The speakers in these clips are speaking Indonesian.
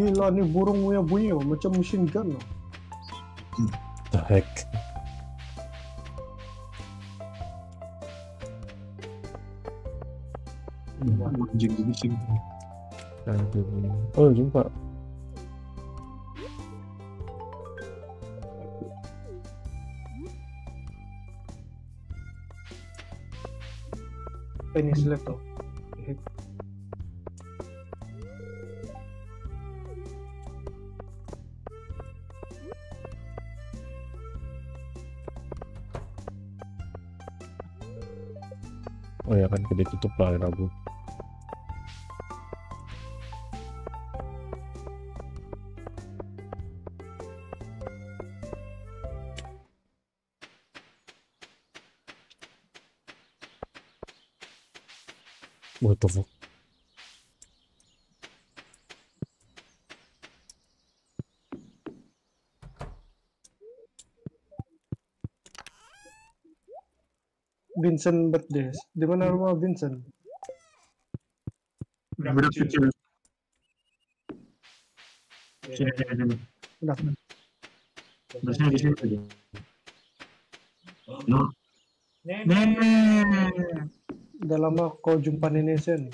Gila nih burung punya bunyi oh, macam machine gun oh. The heck? Anjing sih. Aduh. Oh, jumpa. Finish left kan gede tutup lah hari Rabu. What the fuck? Vincent birthday. Di mana rumah Vincent? Berat kecil. Sini, sini, sini. Udah. Biasanya di sini aja. No. Nenek. Udah lama kau jumpa nenek Sen.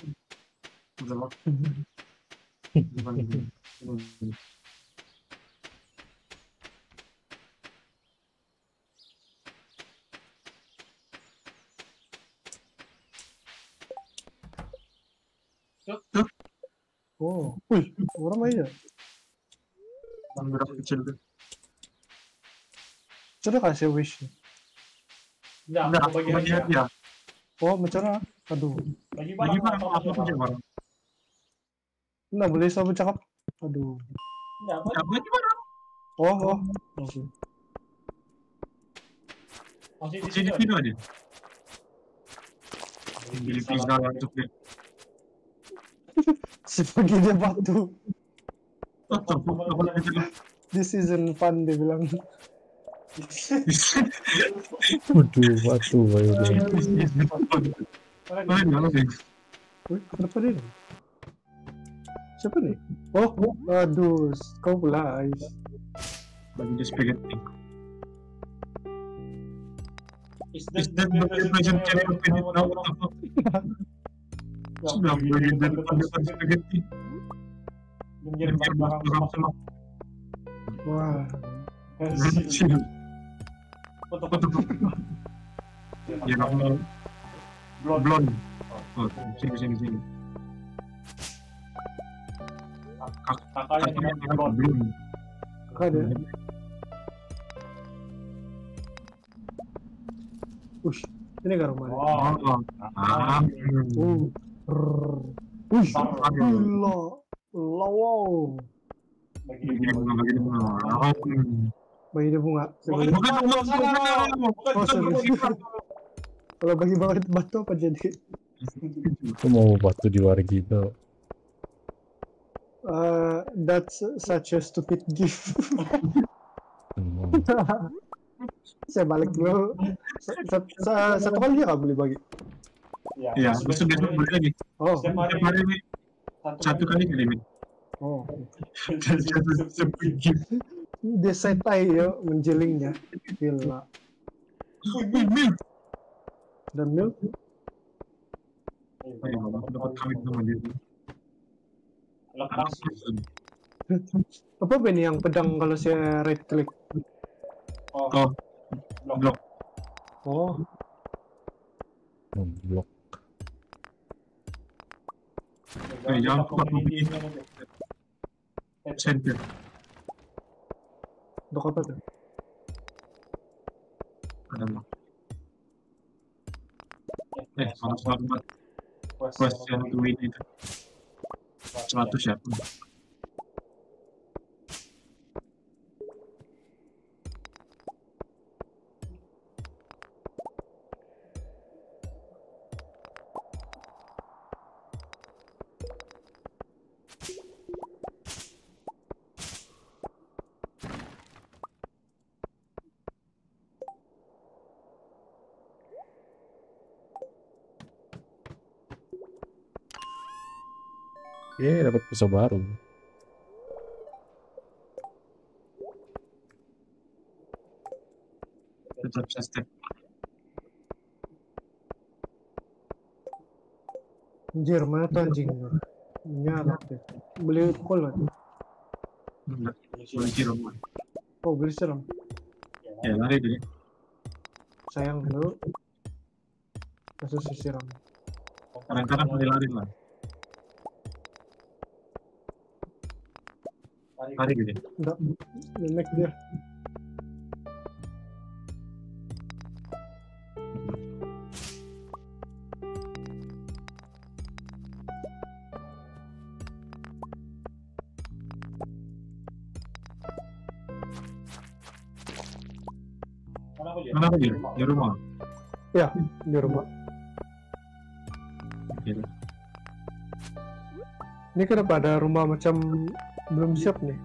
Udah lah. Oh, wih, orang mana ya? Berat kecil tuh. Coba kasih wish. Enggak, aku bagi bagi aja. Oh, macam Aduh, Bagi Bagi barang barang apa aja barang. nggak boleh sama cakap. Aduh. Enggak, apa? Bagi barang. Oh, oh. Oke. Masih di Sini aja. Pizza lah untuk dia. Si pagi dia batu. This isn't fun dia bilang. Waduh, batu bayu deh. Kenapa dia? nih? Siapa nih? Oh, aduh, kau pula Ais. Bagi dia spaghetti. Is Is that the preparation channel pin it now? Sudah bagi dan depan spaghetti. Menjadi barang semak Wah, Sini. Foto Foto. Ya, mau. Blond. Blond. Oh, sini, sini, sini. Kakaknya dengan blond. kakak dia. Ush, ini kan rumahnya. Wow. Oh, ah. Rrrr. Gila. Wow. Bagi bunga, bunga. Bagi dia bunga. Bagi- bukan, bukan. Bukan, bukan. Kalau bagi banget batu apa jadi? Aku mau batu di luar gitu. Uh, that's such a stupid gift. Hmm. Saya balik dulu. Sa- sa- sa- Satu kali dia nggak boleh bagi. Iya, besok besok boleh lagi. Oh, Setiap hari Setiap hari ini satu kali kali ini. oh. Satu sepuluh. Dia setai ya menjelingnya. Gila. Mil. Dan milk Ayo, dapat kawin sama dia. Lepas. apa Ben yang pedang kalau saya right click? Oh, Oh, blok. blok. Oh, Hmm, blok. Bikin center. untuk apa tuh? Ada. Eh, harus dapat question to win itu. 100. Iya, Oke, dapat pisau baru. Anjir, mana tuh anjing? Nyala. Beli kol kan? Beli siram. Oh, beli siram. Ya, lari deh. Sayang dulu. Kasus siram. Kadang-kadang mau lari lah. Lari gitu. Enggak. Naik dia. Mana lagi? Di rumah. Ya, di rumah. Ini kenapa ada rumah macam belum siap nih?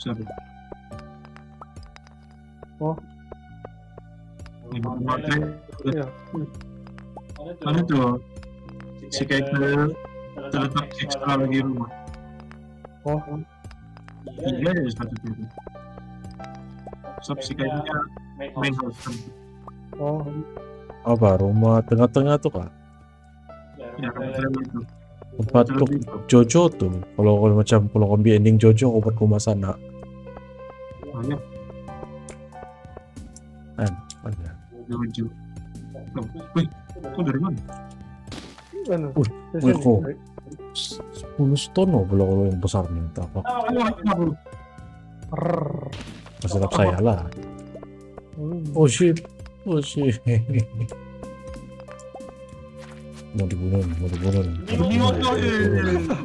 Sorry. Oh. Rumah. Iya. Mana tuh? Si Kaitel terletak ekstra lagi rumah. Oh, Tiga ya satu itu. Sob si Kaitelnya main house kan. oh, Apa rumah tengah-tengah tuh kak? Ya, kamu tren itu. Tempat tuh Jojo tuh. Kalau kalau macam kalau kombi ending Jojo buat rumah sana. Banyak. Kan? Ada. Jojo. Wih, kok dari mana? Wih, wih, kok. 10 stone loh kalau kalau yang besar nih. Tak apa. Kenapa lu? Rrrr. Masih tetap saya lah. Hmm. Oh shit. Oh shit. mau dibunuh, mau dibunuh. Kita.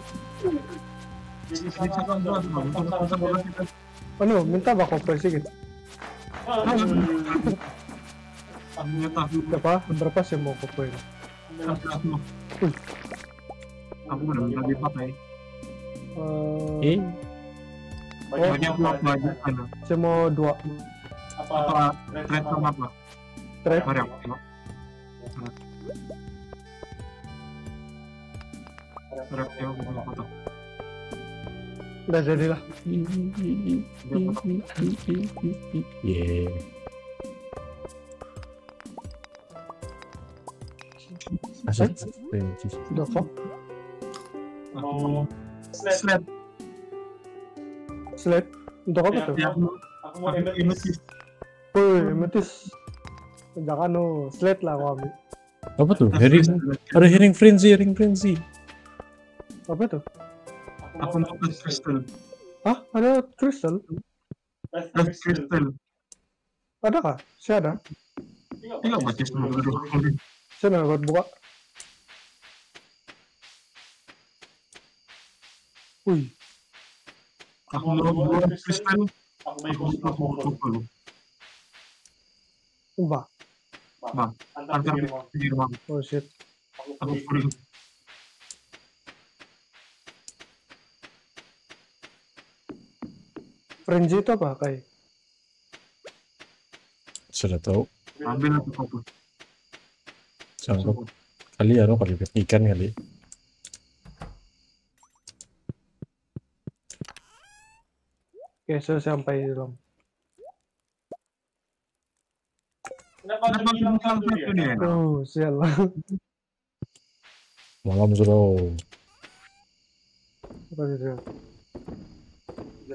Anu, minta bak operasi gitu. Punya tahu. Berapa? Berapa sih mau kopi? Aku Aku benar-benar dipakai. Eh, Eh, Banyak banyak saya mau dua Apa trade sama apa? trade. Aku tengok bukan foto. Udah jadilah. Dia foto. yeah. Asik. Udah kok. Aku sled. Slide. Untuk apa tuh? Ya, aku aku imetis. Woi, metis. Jangan no, slide lah aku ambil. Apa tuh? Hearing, ada hearing frenzy, hearing frenzy. Apa tuh? Aku mau ke crystal. Hah? Ada crystal? Ke crystal. Ada kah? Saya ada. Tinggal baca semua dulu. Saya nggak buat buka. Wih, Aku mau buat crystal. Aku mau dulu. ubah. Antar di rumah. Oh shit. Aku full. Frenzy itu apa kayak? Sudah tahu. Ambil aku fokus. Sanggup. Kali ya, kali ikan kali. Oke, saya sampai di dalam. Kenapa bilang satu dia? Oh, sial. Malam sudah. Apa itu? Lagi ngerti dulu. Tidur dulu. Tinggal dua hari besok.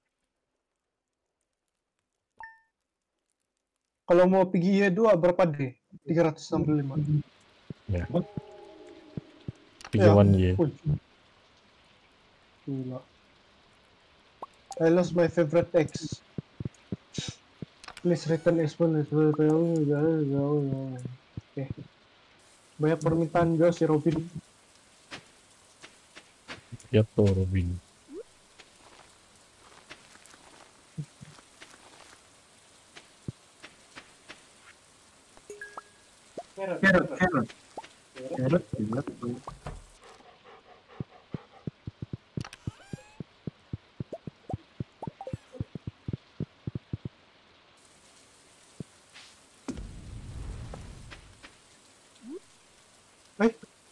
Kalau mau pergi E2 berapa D? 365. Tiga one year. Wih. Gila. I lost my favorite X. Please return exponent. Oke. Banyak permintaan juga si Robin. Ya tuh, Robin. Carrot, carrot. Carrot, carrot.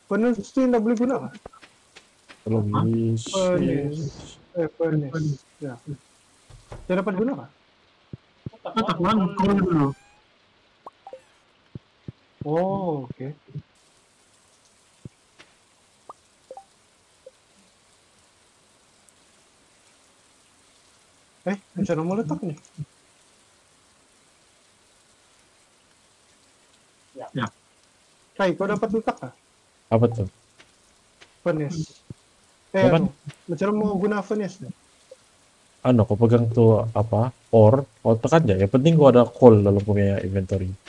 Furnace tu yang tak boleh guna lah. Belum Hah? bisa. Furnace. Eh, furnace. Ya. Dia dapat guna lah. Kau tak malu Oh, okay. Eh, macam mana mau letak ni? Ya. Kai, kau dapat letak tak? Apa tuh? Furnace. Eh, anu, macam mana mau guna furnace ni? Ano, kau pegang tuh apa? Or, kau tekan aja. Yang penting kau ada coal dalam punya inventory.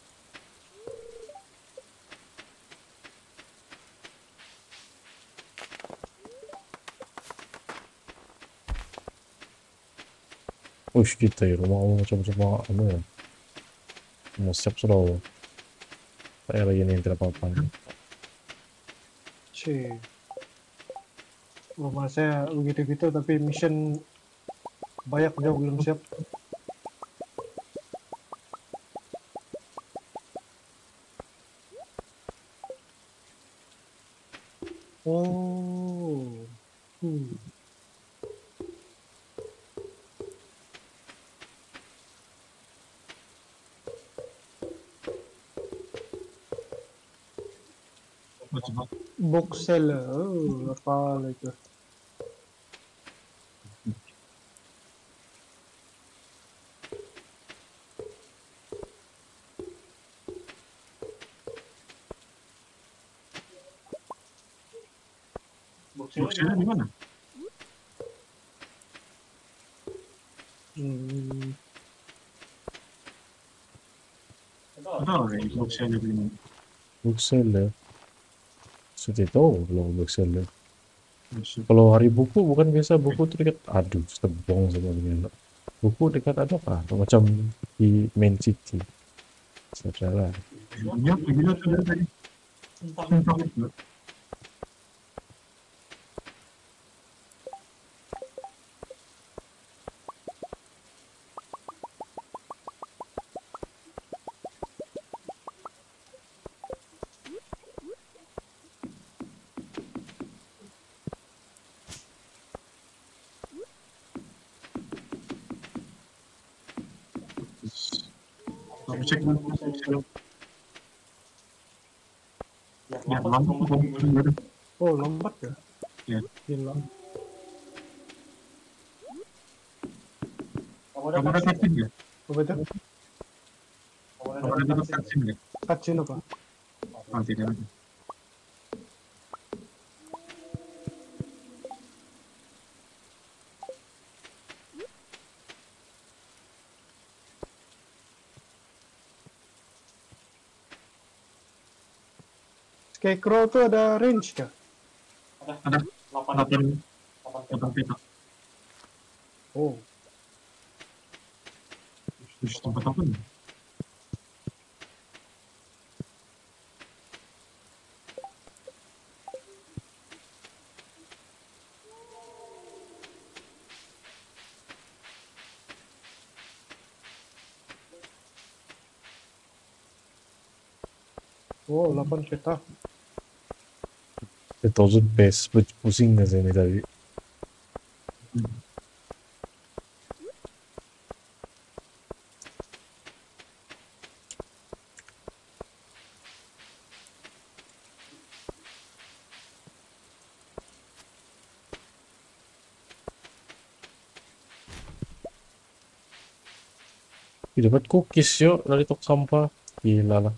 Ush, kita ya. Rumah macam semua ano ya. Mau siap sudah. Saya lagi ini tidak apa-apa. Cih. Rumah saya begitu-gitu tapi mission banyak jauh belum siap. Oh. Hmm. Macam apa? Book seller. Oh, apa itu? Boxnya di mana? Hmm. Tahu ya, boxnya di mana? Bookseller. Sudah tahu kalau bookseller. Kalau hari buku bukan biasa buku tuh dekat aduh sebong sama dengan buku dekat ada apa? Macam di main city. Saudara Ya, begini tuh dari tadi. Entah itu. Kamu cek dulu. Ya, lampu kamu Oh, lambat ya? Ya. Gila. Kamu ada cutscene nggak? Apa itu? Kamu ada dapat cutscene nggak? Cutscene apa? Ah, tidak ada. Scarecrow tuh ada range kah? Ada delapan delapan peta. Oh, Terus tempat apa nih? oh 8 peta. Itu tuh best nggak sih ini tadi Ih, dapat cookies yuk. Dari tok sampah gila lah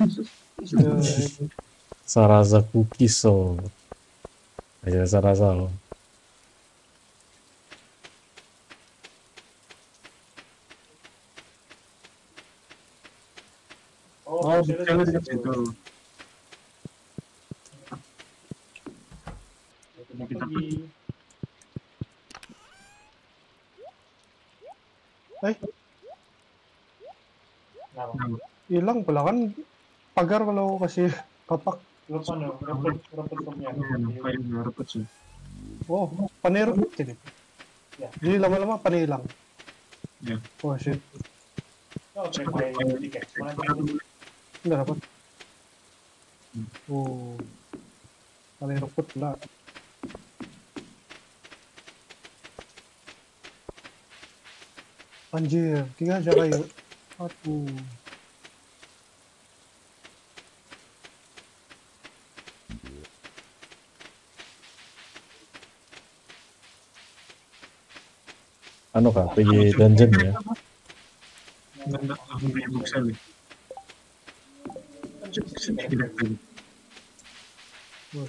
Sarasa Kukiso. Aja Sarasa loh. Oh, oh di situ. Mau. Eh? Hilang pula kan pagar kalau kasih kapak. Yan. ano, kayo narapot siya. Oh, panero ini. Ya. Jadi lama-lama panilang. Ya. Oh shit, Oh. Mana ticket? nggak dapat. Oh, panero pula. Anjir, tiga aja kayu. Aduh. Ano ka, pergi dungeon ya? Eh. Tidak tayo. Oh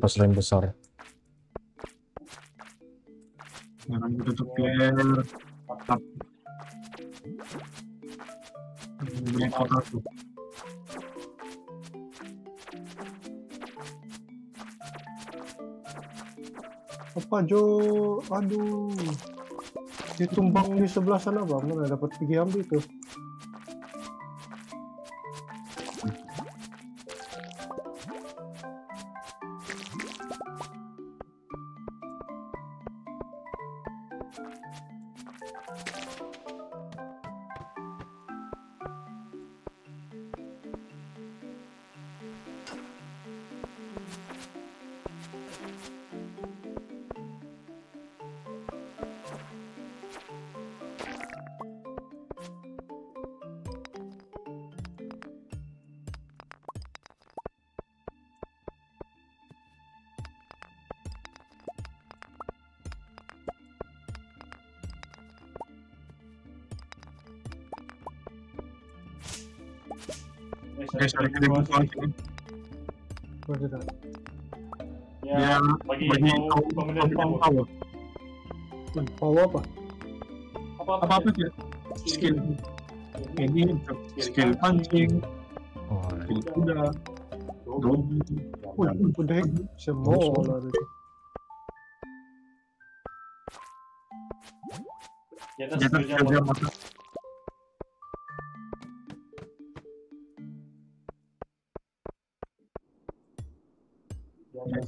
Pas lain besar. Sekarang kita tutup biar tetap beli kotak tuh. Apa Jo? Aduh. Ditumbang di sebelah sana bang. Mana dapat pergi ambil tuh. Guys, ada kita dah? Ya, bagi bagi power. power. Bawa apa? Apa-apa Apa apa sih? Skill ini untuk skill pancing, Oh, skill kuda, dogi. Wih, udah semua lah itu. Di atas kerja mata.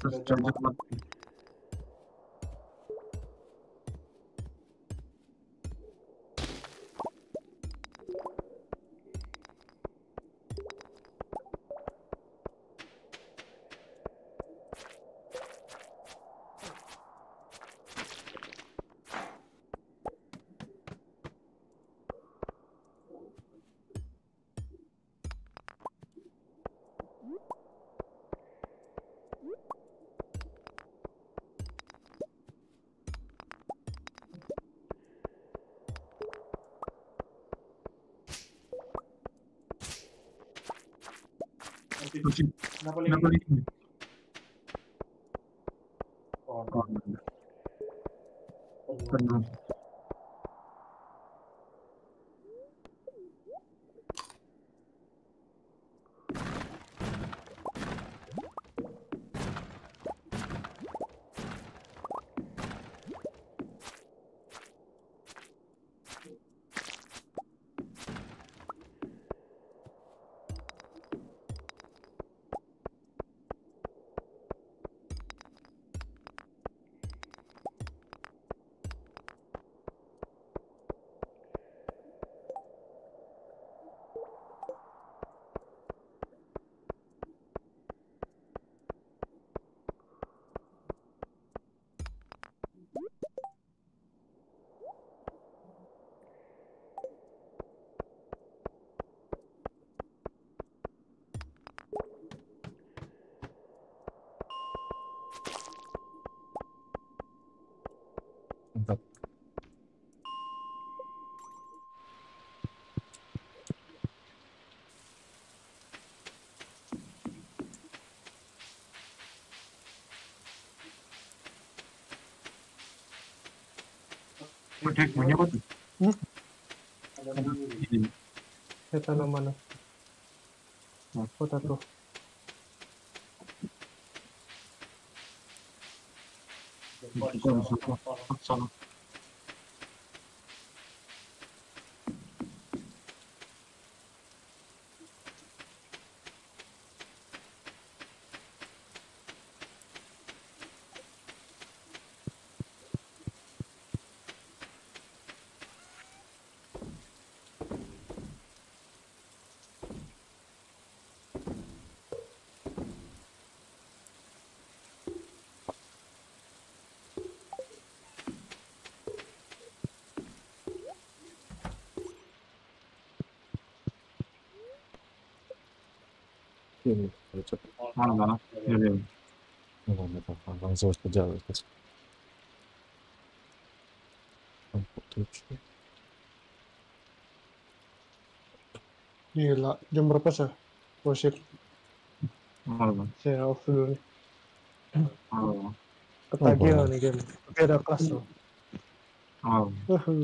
Di atas Jatuh Udah, punya apa tuh? Saya tanam mana? Hmm. Kota tuh. Itu harus Mana mana? Ya, ya. Nggak apa apa, langsung saja. Empat tujuh. Gila, jam berapa sih? Shit, Mana? saya off dulu nih. Ketagihan nih game. Oke, ada kelas tuh. oh,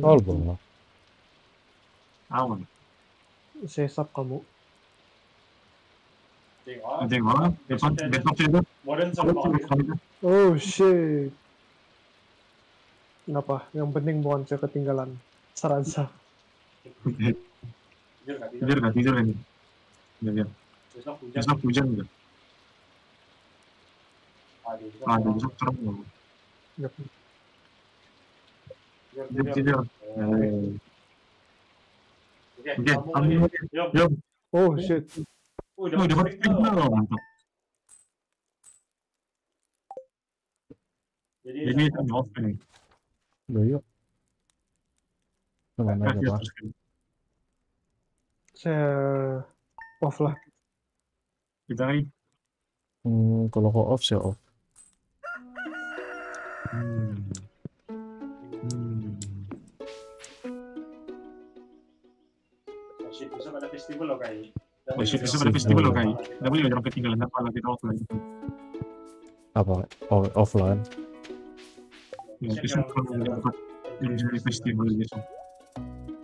All bola. awan. Saya sub kamu. Tengok. Modern sama. Oh shit. Kenapa? Yang penting bukan saya ketinggalan. Saransa. Tidur nggak tidur? Tidur nggak tidur ini? Ya. Besok hujan. Besok hujan juga. Aduh, besok terang. Yap. tidur, Tidur tidur. tidur. Oke, lagi. Yuk. Yuk. Oh shit. Oh, Oh, dapat dapat signal. Mantap. Jadi, Jadi itu off ini. Udah yuk. Aja, Pak? Saya off lah. Kita lagi. Hmm, kalau kau off, saya off. Hmm. Hmm. Shit, besok ada festival loh kayak. Oh, shit, besok ada festival loh, Kai. Nggak boleh jangan ketinggalan apa lagi kita off lagi. Apa? Oh, offline. Ya, yang jadi festival.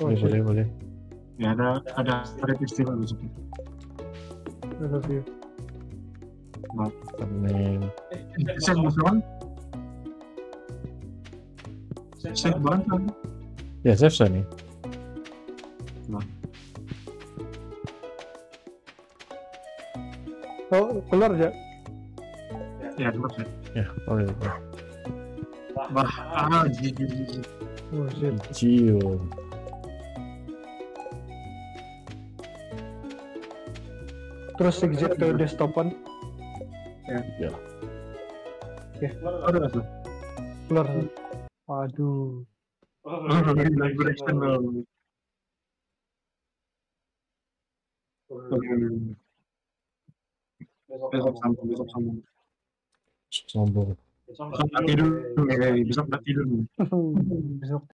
Oh Boleh, boleh, boleh. Ya ada ada ada festival besok. I love you. Amin. Saya? Ya, saya nih. Oh, keluar ya? Ya, terus ya. Ya, boleh. boleh. Wah, ah, jiji. Oh shit. Terus exit ke desktopan. Ada nggak tuh? Keluar. Waduh. Oh, Oh, Luxembourg. Luxembourg. Luxembourg.